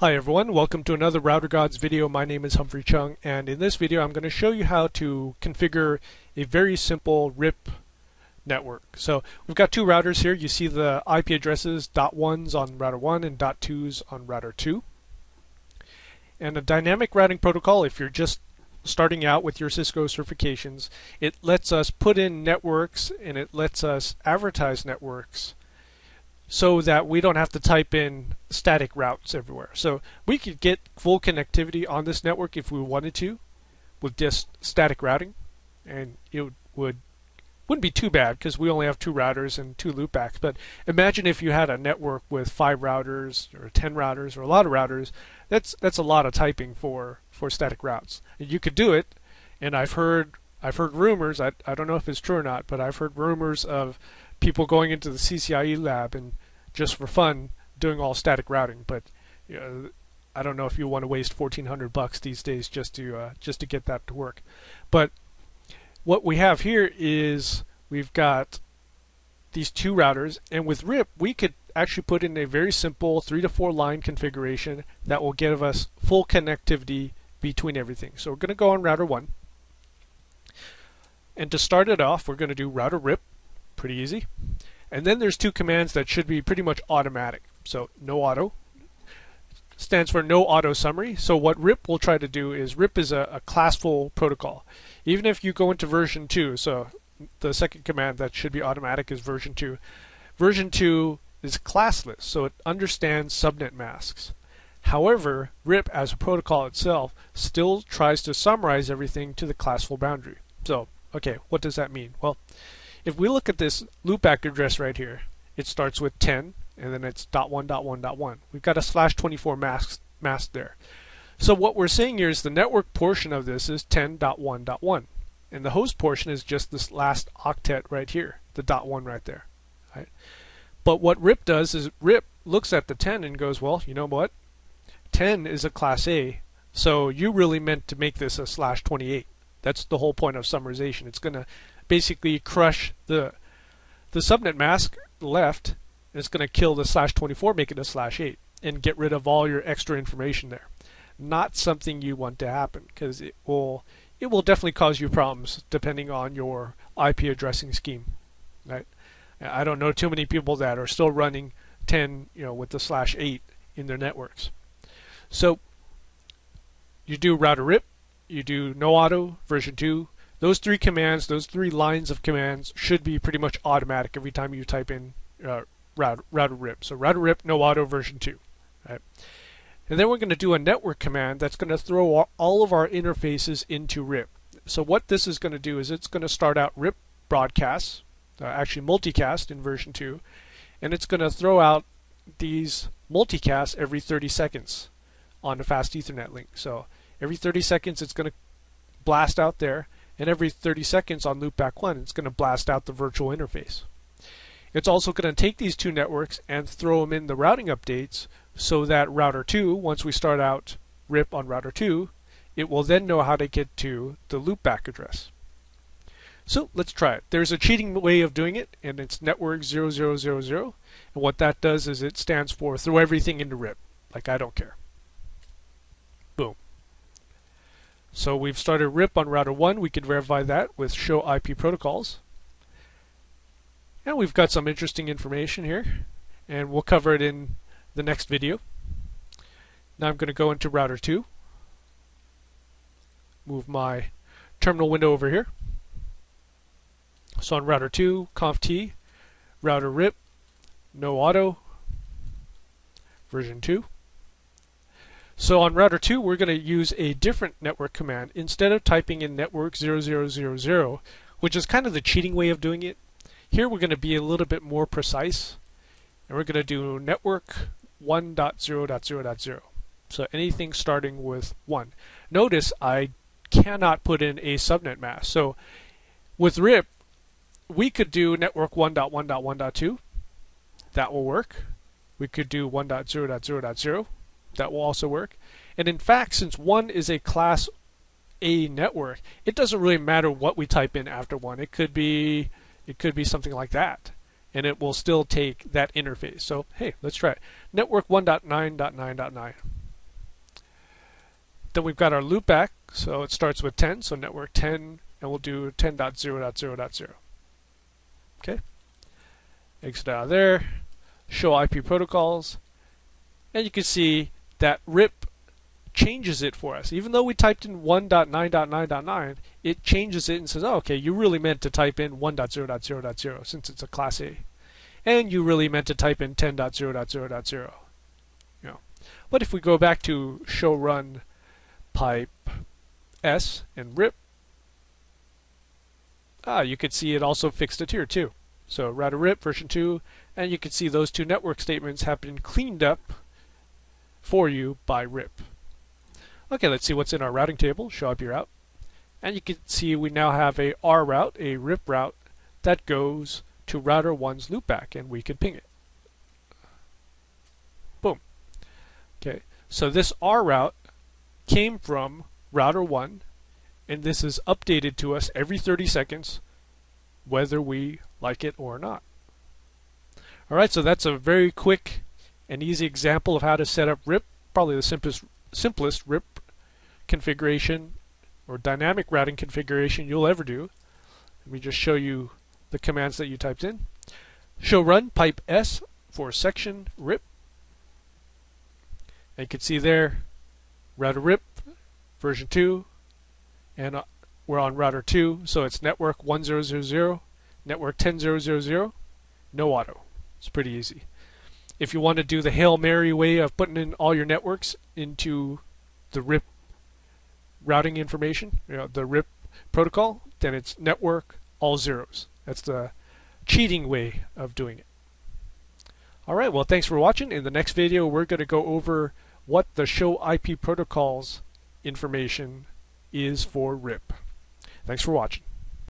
Hi everyone, welcome to another Router Gods video. My name is Humphrey Chung and in this video I'm going to show you how to configure a very simple RIP network. So we've got two routers here. You see the IP addresses dot ones on router 1 and dot twos on router 2. And a dynamic routing protocol, if you're just starting out with your Cisco certifications, it lets us put in networks and it lets us advertise networks so that we don't have to type in static routes everywhere. So we could get full connectivity on this network if we wanted to with just static routing and it would, would wouldn't be too bad because we only have two routers and two loopbacks. But imagine if you had a network with five routers or ten routers or a lot of routers. That's that's a lot of typing for for static routes. And you could do it, and I've heard I've heard rumors. I I don't know if it's true or not, but I've heard rumors of people going into the CCIE lab and just for fun doing all static routing. But you know, I don't know if you want to waste 1,400 bucks these days just to uh, just to get that to work. But what we have here is we've got these two routers, and with RIP we could actually put in a very simple three to four line configuration that will give us full connectivity between everything. So we're going to go on router one. And to start it off, we're going to do router RIP pretty easy. And then there's two commands that should be pretty much automatic. So no auto stands for no auto summary. So what RIP will try to do is RIP is a, a classful protocol. Even if you go into version 2, so the second command that should be automatic is version 2. Version 2 is classless, so it understands subnet masks. However, RIP as a protocol itself still tries to summarize everything to the classful boundary. So, okay, what does that mean? Well, if we look at this loopback address right here, it starts with 10 and then it's dot one dot one dot one. We've got a slash 24 mask mask there. So what we're saying here is the network portion of this is 10.1.1 and the host portion is just this last octet right here, the dot one right there. Right? But what RIP does is RIP looks at the 10 and goes, well, you know what? 10 is a class A, so you really meant to make this a slash 28. That's the whole point of summarization. It's going to basically crush the the subnet mask left. It's going to kill the slash 24, make it a slash 8, and get rid of all your extra information there. Not something you want to happen because it will it will definitely cause you problems depending on your IP addressing scheme. Right? I don't know too many people that are still running 10, you know, with the slash 8 in their networks. So you do router rip, you do no auto version 2, those three commands, those three lines of commands should be pretty much automatic every time you type in uh, router, router rip. So router rip no auto version 2. Right? And then we're going to do a network command that's going to throw all of our interfaces into RIP. So what this is going to do is it's going to start out RIP broadcasts, uh, actually multicast in version 2, and it's going to throw out these multicasts every 30 seconds on a fast Ethernet link. So every 30 seconds it's going to blast out there, and every 30 seconds on loopback 1 it's going to blast out the virtual interface. It's also going to take these two networks and throw them in the routing updates so that router 2, once we start out RIP on router 2, it will then know how to get to the loopback address. So let's try it. There's a cheating way of doing it, and it's network 0000. And what that does is it stands for throw everything into RIP. Like I don't care. Boom. So we've started RIP on router 1. We could verify that with show IP protocols. And we've got some interesting information here. And we'll cover it in the next video. Now I'm going to go into router 2. Move my terminal window over here. So on router 2, conf t, router RIP, no auto, version 2. So on router 2, we're going to use a different network command. Instead of typing in network 0000, which is kind of the cheating way of doing it, here we're going to be a little bit more precise. And we're going to do network 1.0.0.0. So anything starting with 1. Notice I cannot put in a subnet mask. So with RIP, we could do network 1.1.1.2. That will work. We could do 1.0.0.0 that will also work. And in fact, since 1 is a class A network, it doesn't really matter what we type in after 1. It could be it could be something like that. And it will still take that interface. So, hey, let's try it. Network 1.9.9.9. then we've got our loopback, so it starts with 10, so network 10, and we'll do 10.0.0.0. Okay. Exit out of there, show IP protocols, and you can see that RIP changes it for us. Even though we typed in 1.9.9.9, it changes it and says, oh, okay, you really meant to type in 1.0.0.0 since it's a class A. And you really meant to type in 10.0.0.0. You know. But if we go back to show run pipe S and RIP, ah, you could see it also fixed it here too. So router RIP version 2, and you can see those two network statements have been cleaned up for you by RIP. Okay, let's see what's in our routing table. Show IP route. And you can see we now have a R route, a RIP route, that goes to router 1's loopback, and we can ping it. Boom. Okay, so this R route came from router 1, and this is updated to us every 30 seconds, whether we like it or not. Alright, so that's a very quick and easy example of how to set up RIP, probably the simplest, simplest RIP configuration or dynamic routing configuration you'll ever do. Let me just show you the commands that you typed in. Show run pipe S for section RIP. And you can see there router RIP version 2 and uh, we're on router 2 so it's network 1000 network 10000 no auto. It's pretty easy. If you want to do the Hail Mary way of putting in all your networks into the RIP routing information, you know, the RIP protocol, then it's network all zeros. That's the cheating way of doing it. All right, well, thanks for watching. In the next video, we're going to go over what the show IP protocols information is for RIP. Thanks for watching.